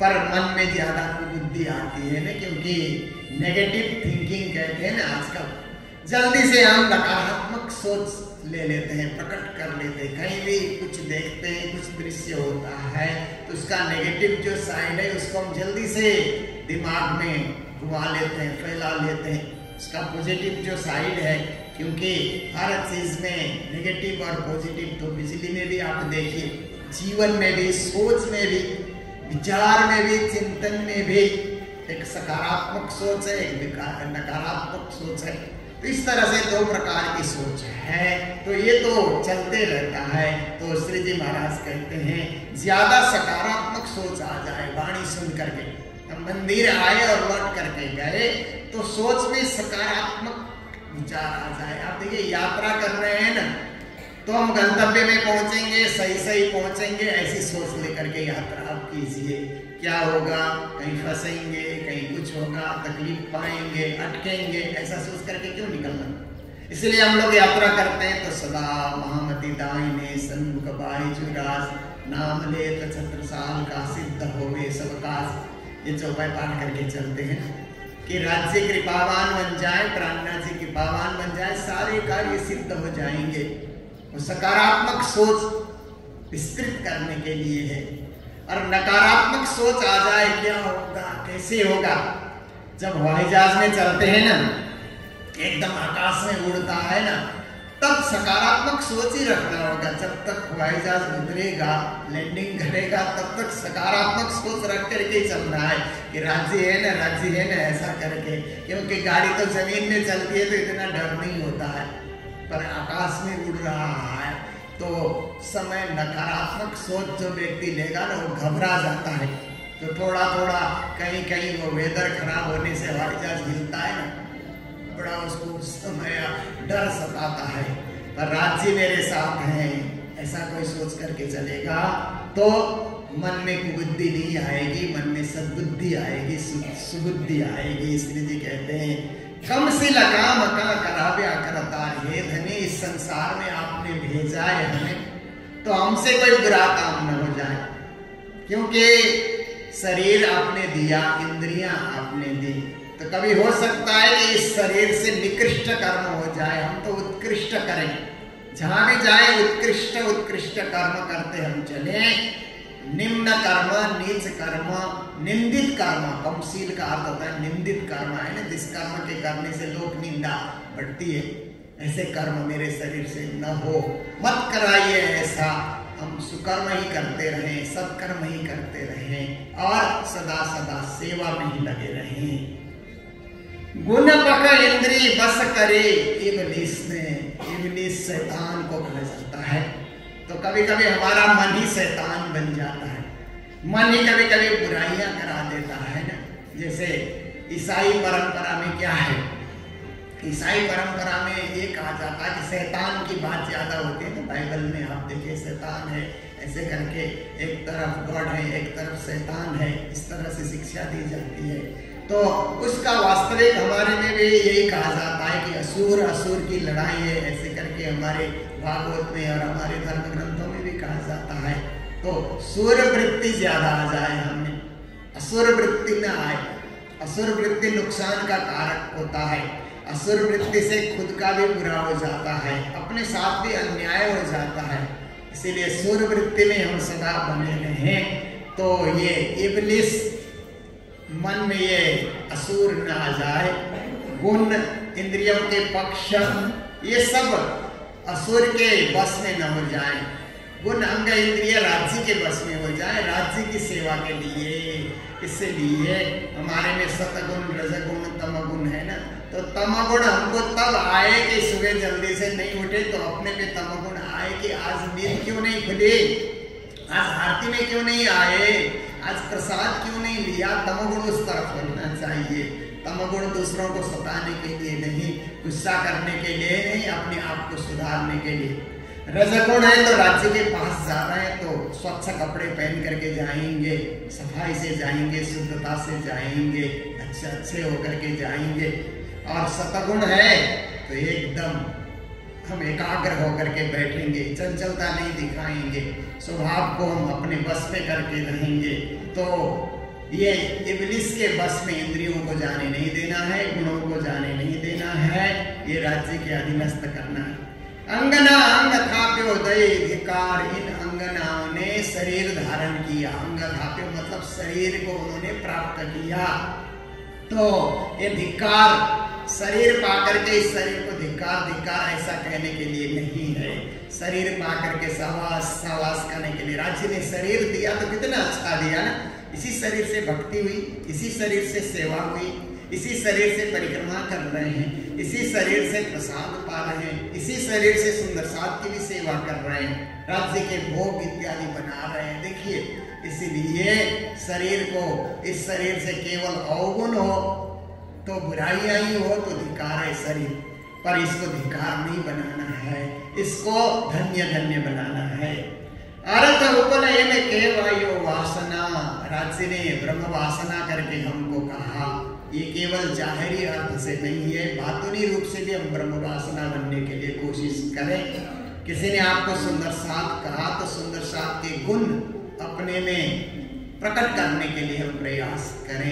[SPEAKER 2] पर मन में ज़्यादा कुबुद्धि आती है ना, क्योंकि नेगेटिव थिंकिंग कहते हैं ना आजकल। जल्दी से हम नकारात्मक सोच ले लेते हैं, प्रकट कर लेते हैं। कहीं भी कुछ देखते हैं, कुछ दृश्य होता है तो उसका नेगेटिव जो साइड है, उसको हम जल्दी से दिमाग में घुमा लेते हैं, फैला लेते हैं। उसका पॉजिटिव जो साइड है, क्योंकि हर चीज़ में नेगेटिव और पॉजिटिव तो बिजली में भी आप देखिए, जीवन में भी, सोच में भी, विचार में भी, चिंतन में भी एक सकारात्मक सोच है, एक नकारात्मक सोच है। इस तरह से दो प्रकार की सोच है। तो ये तो चलते रहता है। तो श्री जी महाराज कहते हैं, ज़्यादा सकारात्मक सोच आ जाए वाणी सुन करके। मंदिर आए और लौट करके गए तो सोच में सकारात्मक विचार आ जाए। आप देखिए, यात्रा कर रहे हैं ना तो हम गंतव्य में पहुँचेंगे सही सही पहुँचेंगे, ऐसी सोच लेकर के यात्रा आप कीजिए। क्या होगा? कहीं फंसेंगे, कहीं कुछ होगा, तकलीफ़ पाएँगे, अटकेंगे, ऐसा सोच करके क्यों निकलना? इसलिए हम लोग यात्रा करते हैं तो सदा महामती दाइने सन्मुख बाई जुराज नाम ले तो छत्र साल का सिद्ध होवे सब काज ये चौपाई पाठ करके चलते हैं कि राज्य कृपावान बन जाए प्राणनाथ जी कृपावान बन जाए, सारे कार्य सिद्ध हो जाएँगे। वो सकारात्मक सोच विस्तृत करने के लिए है। और नकारात्मक सोच आ जाए क्या होगा, कैसे होगा? जब हवाई जहाज़ में चलते हैं ना, एकदम आकाश में उड़ता है ना, तब सकारात्मक सोच ही रखना होगा। जब तक हवाई जहाज़ उतरेगा लैंडिंग करेगा, तब तक सकारात्मक सोच रख करके चलना है कि राज्य है ना राज्य है ना, ऐसा करके। क्योंकि गाड़ी तो ज़मीन में चलती है तो इतना डर नहीं होता है। पर आकाश में उड़ रहा है। तो समय नकारात्मक सोच जो व्यक्ति लेगा ना, वो घबरा जाता है। तो थोड़ा थोड़ा कहीं कहीं वो वेदर खराब होने से हवाई जहाज़ हिलता है ना, बड़ा उसको समय डर सताता है। पर राज्य मेरे साथ हैं, ऐसा कोई सोच करके चलेगा तो मन में कुबुद्धि नहीं आएगी, मन में सदबुद्धि आएगी सुबुद्धि आएगी, इसलिए जी कहते हैं कम से लगाम का कराव्या करता हे, धनी, इस संसार में आपने भेजा है हमें तो हमसे कोई बुरा काम न हो जाए। क्योंकि शरीर आपने दिया, इंद्रियाँ आपने दी। तो कभी हो सकता है कि इस शरीर से निकृष्ट कर्म हो जाए, हम तो उत्कृष्ट करें। जहाँ भी जाए, उत्कृष्ट उत्कृष्ट कर्म करते हम चले। निम्न कर्म, नीच कर्म, निंदित कर्म, कमशील का अर्थ होता है निंदित कर्म है ना, जिस कर्म के करने से लोक निंदा बढ़ती है। ऐसे कर्म मेरे शरीर से न हो। मत कराइए ऐसा। हम सुकर्म ही करते रहे, सत्कर्म ही करते रहे और सदा सदा सेवा में ही लगे रहे। गुण पकड़ इंद्री बस करे, इबलीस ने इबलीस शैतान को कहा जाता है। तो कभी कभी हमारा मन ही शैतान बन जाता है। मन ही कभी कभी बुराइयाँ करा देता है ना। जैसे ईसाई परंपरा में क्या है? ईसाई परंपरा में ये कहा जाता है कि शैतान की बात ज़्यादा होती है। तो बाइबल में आप देखिए, शैतान है, ऐसे करके एक तरफ़ गॉड है, एक तरफ़ शैतान है, इस तरह से शिक्षा दी जाती है। तो उसका वास्तविक हमारे में भी यही कहा जाता है कि असुर असुर की लड़ाई है, ऐसे करके हमारे भागवत में और हमारे धर्म ग्रंथों में भी कहा जाता है। तो सूर्य वृत्ति ज़्यादा आ जाए हमें असुर वृत्ति न आए। असुर वृत्ति नुकसान का कारक होता है। असुर वृत्ति से खुद का भी बुरा हो जाता है। अपने साथ भी अन्याय हो जाता है। इसीलिए सूर्य वृत्ति में हम सदा बने रहे। तो ये इबलिस, मन में ये असुर न आ जाए। गुण, इंद्रियों के पक्ष, ये सब असुर के बस में न हो जाए। गुण अंग इंद्रिय राज्य के बस में हो जाए, राज्य की सेवा के लिए। इसलिए हमारे में सतगुण, रजगुण, तमगुण है ना? तो तमगुण हमको तब आए कि सुबह जल्दी से नहीं उठे तो अपने पे तमगुण आए कि आज नींद क्यों नहीं खुली? आज आरती में क्यों नहीं आए? आज प्रसाद क्यों नहीं लिया? तमगुण उस तरफ़ होना चाहिए। तमगुण दूसरों को सताने के लिए नहीं। गुस्सा करने के लिए नहीं, अपने आप को सुधारने के लिए। रजगुण है? तो राज्य के पास जा रहे हैं तो स्वच्छ कपड़े पहन करके जाएँगे, सफ़ाई से जाएँगे, शुद्धता से जाएँगे, अच्छे अच्छे होकर के जाएँगे। और सतगुण है तो एकदम हम एकाग्र होकर के बैठेंगे, चंचलता नहीं दिखाएँगे। स्वभाव को हम अपने बस पे करके रहेंगे तो ये इबलिस के बस में इंद्रियों को जाने नहीं देना है, गुणों को जाने नहीं देना है, ये राज्य के अधीनस्थ करना है। अंगना, अंग धिकार, इन अंगनाओं ने शरीर धारण किया। अंग थाप्यो मतलब शरीर को उन्होंने प्राप्त किया। तो ये धिकार, शरीर पाकर के इस शरीर को धिकार धिकार ऐसा कहने के लिए नहीं है। शरीर पा करके सहवास सहवास करने के लिए। राज्य ने शरीर दिया तो कितना अच्छा दिया ना। इसी शरीर से भक्ति हुई, इसी शरीर से सेवा हुई, इसी शरीर से परिक्रमा कर रहे हैं, इसी शरीर से प्रसाद पा रहे हैं, इसी शरीर से सुंदर साथ की भी सेवा कर रहे हैं राज्य के भोग इत्यादि बना रहे हैं। देखिए, इसीलिए शरीर को, इस शरीर से केवल अवगुण हो तो बुराइयाँ ही हो तो धिकार है शरीर। पर इसको धिकार नहीं बनाना है, इसको धन्य धन्य बनाना है। अर्थ उपनयन के वायु वासना। राज्य ने ब्रह्म वासना करके हमको कहा, ये केवल जाहिरी अर्थ से नहीं है, बातुनी रूप से भी हम ब्रह्म वासना बनने के लिए कोशिश करें। किसी ने आपको सुंदर साथ कहा तो सुंदर साथ के गुण अपने में प्रकट करने के लिए हम प्रयास करें।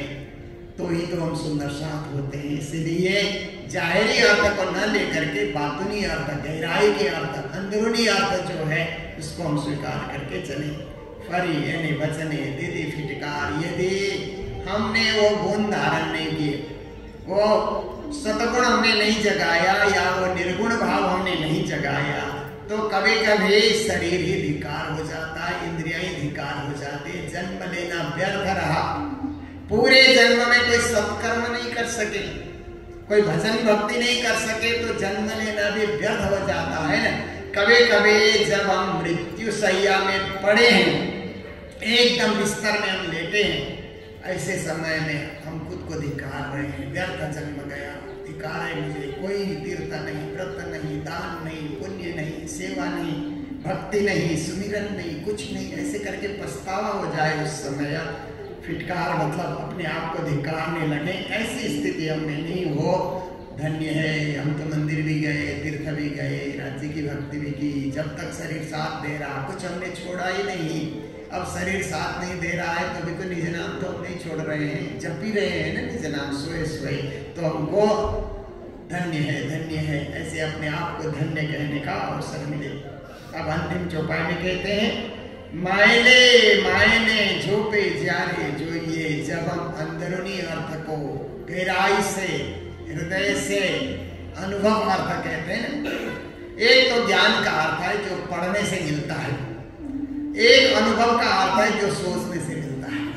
[SPEAKER 2] तो ही तो हम सुंदर साथ होते हैं। इसलिए जाहिरी अर्थ को न लेकर के बातुनी अर्थ, गहराई के अर्थ, अंदरूनी अर्थ जो है उसको हम स्वीकार करके चले। फरी यानी बचने दीदी फिटकार, यदि हमने वो गुण धारण नहीं किए, वो सतगुण हमने नहीं जगाया या वो निर्गुण भाव हमने नहीं जगाया तो कभी कभी शरीर ही धिकार हो जाता है इंद्रिया ही धिकार हो जाते, जन्म लेना व्यर्थ रहा। पूरे जन्म में कोई सत्कर्म नहीं कर सके, कोई भजन भक्ति नहीं कर सके तो जन्म लेना भी व्यर्थ हो जाता है। कभी कभी जब हम मृत्यु सैया में पड़े हैं, एकदम बिस्तर में हम लेटे हैं, ऐसे समय में हम खुद को धिकार रहे हैं। व्यर्थ जन्म गया धिकार है मुझे, कोई तीर्थ नहीं, व्रत नहीं, दान नहीं, पुण्य नहीं, सेवा नहीं, भक्ति नहीं, सुमिरन नहीं, कुछ नहीं, ऐसे करके पछतावा हो जाए उस समय। फिटकार मतलब अपने आप को धिकारने लगे। ऐसी स्थिति हमने नहीं हो। धन्य है, हम तो मंदिर भी गए, तीर्थ भी गए, राज्य की भक्ति भी की। जब तक शरीर साथ दे रहा, कुछ हमने छोड़ा ही नहीं। अब शरीर साथ नहीं दे रहा है तो भी तो निज नाम तो हम नहीं छोड़ रहे हैं। जब भी रहे हैं ना, निज नाम सोए सोए तो हमको धन्य है धन्य है। ऐसे अपने आप को धन्य कहने का अवसर मिले। अब अंतिम चौपाई में कहते हैं, मायने मायने झोपे जारे जो ये जब हम अंदरूनी अर्थ को गहराई से हृदय से अनुभव अर्थ कहते हैं। एक तो ज्ञान का अर्थ है जो पढ़ने से मिलता है। एक अनुभव का अर्थ है जो सोचने से मिलता है।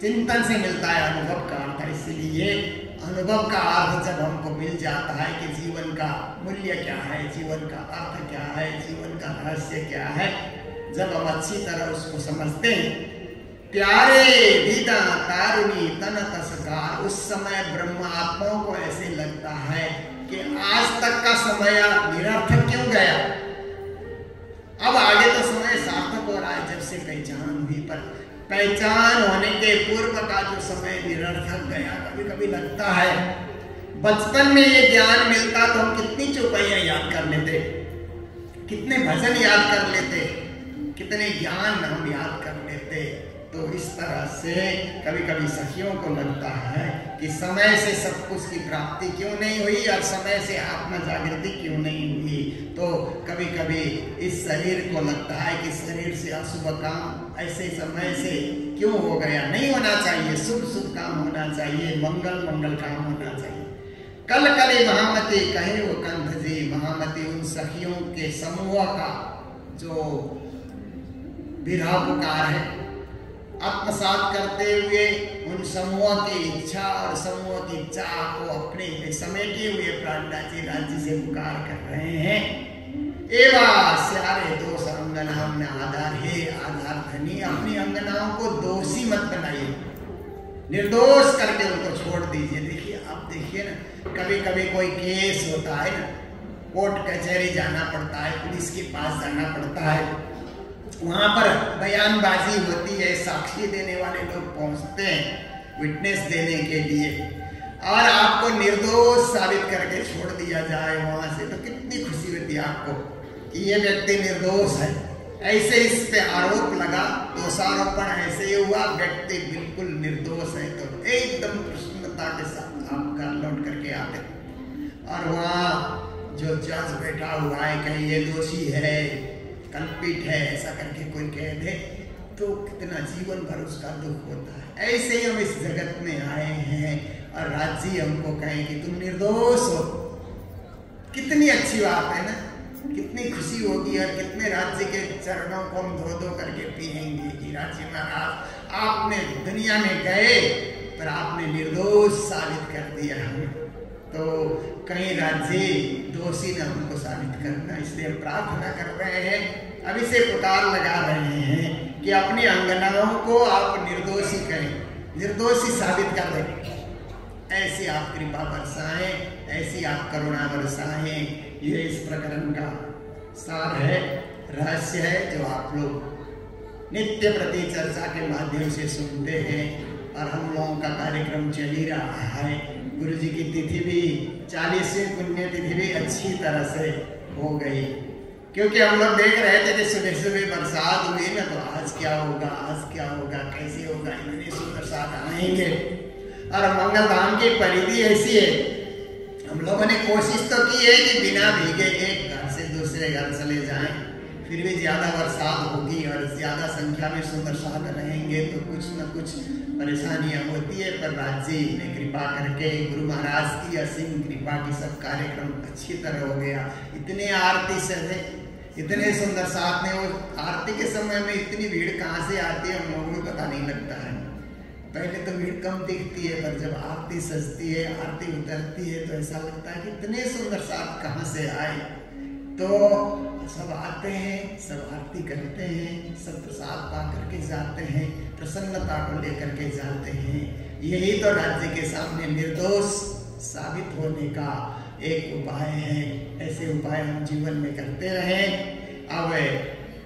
[SPEAKER 2] चिंतन से मिलता है अनुभव का अर्थ। इसलिए अनुभव का अर्थ जब हमको मिल जाता है कि जीवन का मूल्य क्या है, जीवन का अर्थ क्या है, जीवन का रहस्य क्या है, जब हम अच्छी तरह उसको समझते हैं प्यारे दीदा तारुणी तन तस्कार उस समय ब्रह्म आत्माओं को ऐसे लगता है कि आज तक का समय निरर्थक क्यों गया? अब आगे तो समय सार्थक हो रहा है, जब से पहचान हुई, पर पहचान होने के पूर्व का जो समय निरर्थक गया कभी कभी लगता है। बचपन में ये ज्ञान मिलता तो हम कितनी चौपाइयाँ याद कर लेते, कितने भजन याद कर लेते, कितने ज्ञान हम याद कर लेते। तो इस तरह से कभी कभी सखियों को लगता है कि समय से सब कुछ की प्राप्ति क्यों नहीं हुई और समय से आत्मा जागृति क्यों नहीं हुई? तो कभी कभी इस शरीर को लगता है कि शरीर से अशुभ काम ऐसे समय से क्यों हो गया? नहीं होना चाहिए। शुभ शुभ काम होना चाहिए। मंगल मंगल काम होना चाहिए। कल कले महामती कहे वो कंध जी, महामती उन सखियों के समूह का जो विरह पुकार है आत्मसात करते हुए उन समूह की इच्छा और समूह की इच्छा को अपने में समेटे हुए प्राणनाथ जी राज्य से पुकार कर रहे हैं। एवा स्यारे दोष अंगनाम ने आधार हे, आधार धनी, अपनी अंगनाओं को दोषी मत बनाइए। निर्दोष करके उनको छोड़ दीजिए। देखिए अब देखिए ना कभी कभी कोई केस होता है ना, कोर्ट कचहरी जाना पड़ता है, पुलिस के पास जाना पड़ता है। वहाँ पर बयानबाजी होती है, साक्षी देने वाले लोग पहुँचते हैं विटनेस देने के लिए। और आपको निर्दोष साबित करके छोड़ दिया जाए वहाँ से तो कितनी खुशी होती है आपको कि ये व्यक्ति निर्दोष है। ऐसे इस पे आरोप लगा, दोषारोपण ऐसे ही हुआ, व्यक्ति बिल्कुल निर्दोष है तो एकदम प्रसन्नता के साथ आप लौट करके आते और वहाँ जो जज बैठा हुआ है, कहीं, ये दोषी है। कल्पित है, ऐसा करके कोई कह दे तो कितना जीवन भर उसका दुख होता है। ऐसे ही हम इस जगत में आए हैं और राज्य हमको कहें कि तुम निर्दोष हो। कितनी अच्छी बात है ना? कितनी खुशी होगी और कितने राज्य के चरणों को हम धो धो करके पिएँगे कि राज्य महाराज, आपने दुनिया में गए, पर आपने निर्दोष साबित कर दिया हमें। तो कहीं राज्य दोषी न हमको साबित करना, इसलिए हम प्रार्थना कर रहे हैं। अभी से पुकार लगा रहे हैं कि अपनी अंगनाओं को आप निर्दोषी करें निर्दोषी साबित कर दें। ऐसी आप कृपा बरसाएँ, ऐसी आप करुणा बरसाएँ। ये इस प्रकरण का सार है, रहस्य है, जो आप लोग नित्य प्रति चर्चा के माध्यम से सुनते हैं और हम लोगों का कार्यक्रम चल ही रहा है। गुरु जी की तिथि भी चालीसवीं पुण्य तिथि भी अच्छी तरह से हो गई। क्योंकि हम लोग देख रहे थे कि सुबह सुबह बरसात हुई ना तो आज क्या होगा, आज क्या होगा, कैसे होगा, इतनी सुंदर साथ आएँगे। और मंगल धाम की परिधि ऐसी है। हम लोगों ने कोशिश तो की है कि बिना भीगे एक घर से दूसरे घर चले जाएँ। फिर भी ज़्यादा बरसात होगी और ज़्यादा संख्या में सुंदर साथ रहेंगे तो कुछ न कुछ परेशानियाँ होती है, पर राज्य ने कृपा करके गुरु महाराज की असीम कृपा की सब कार्यक्रम अच्छी तरह हो गया। इतने आरती सजे इतने सुंदर साथ ने वो आरती के समय में इतनी भीड़ कहाँ से आती है, हम लोगों को पता नहीं लगता है। पहले तो भीड़ कम दिखती है, पर जब आरती सजती है, आरती उतरती है तो ऐसा लगता है कि इतने सुंदर साथ कहाँ से आए। तो सब आते हैं, सब आरती करते हैं, सब प्रसाद पा करके जाते हैं, प्रसन्नता को लेकर के जाते हैं। यही तो राज्य के सामने निर्दोष साबित होने का एक उपाय है। ऐसे उपाय हम जीवन में करते रहें। अब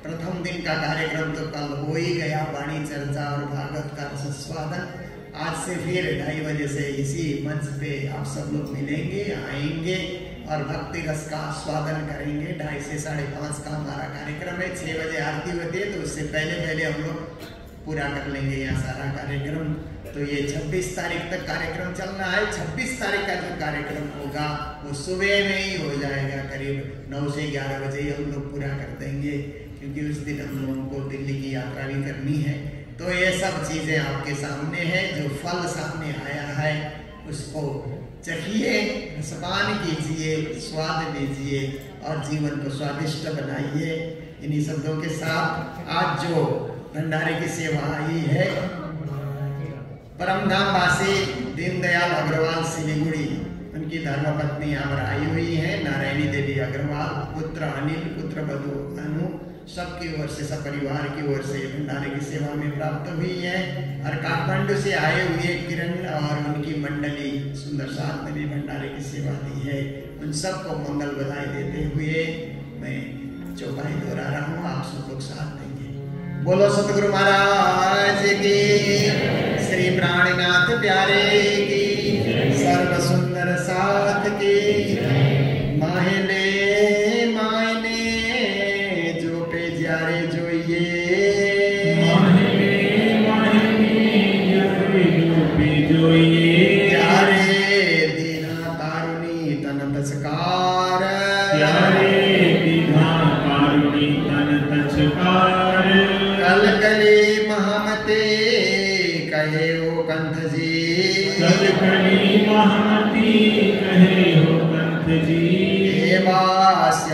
[SPEAKER 2] प्रथम दिन का कार्यक्रम तो कल हो ही गया, वाणी चर्चा और भागवत का संस्वादन आज से फिर ढाई बजे से इसी मंच पे आप सब लोग मिलेंगे, आएँगे। और भक्ति रस का स्वादन करेंगे। ढाई से साढ़े पाँच का हमारा कार्यक्रम है। छः बजे आरती होती है तो उससे पहले पहले हम लोग पूरा कर लेंगे यहाँ सारा कार्यक्रम। तो ये 26 तारीख तक कार्यक्रम चलना है। 26 तारीख का जो कार्यक्रम होगा, वो सुबह में ही हो जाएगा। करीब 9 से 11 बजे ही हम लोग पूरा कर देंगे, क्योंकि उस दिन हम लोगों को दिल्ली की यात्रा भी करनी है। तो ये सब चीज़ें आपके सामने है। जो फल सामने आया है, उसको चखिए रसपान कीजिए, स्वाद लीजिए और जीवन को स्वादिष्ट बनाइए। इन्हीं शब्दों के साथ आज जो भंडारे की सेवा आई है, परमधाम वासी दीनदयाल अग्रवाल सिलीगुड़ी, उनकी धर्मपत्नी यहाँ पर आई हुई है, नारायणी देवी अग्रवाल, पुत्र अनिल, पुत्र बधु अनु सबकी ओर से, सब परिवार की ओर से, भंडारे की सेवा में प्राप्त हुई है और काठमांडू से आए हुए किरण और उनकी मंडली सुंदर साथ ने भी भंडारे की सेवा दी है। उन सबको मंगल बधाई देते हुए मैं चौपाई दोहरा रहा हूँ, आप सब लोग साथ देंगे। बोलो सतगुरु महाराज की, श्री प्राणनाथ प्यारे की सर्व सुंदर साथ की।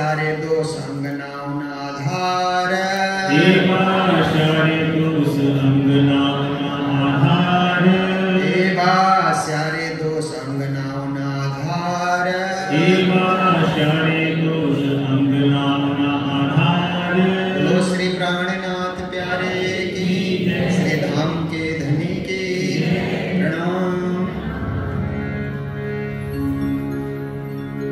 [SPEAKER 1] प्यास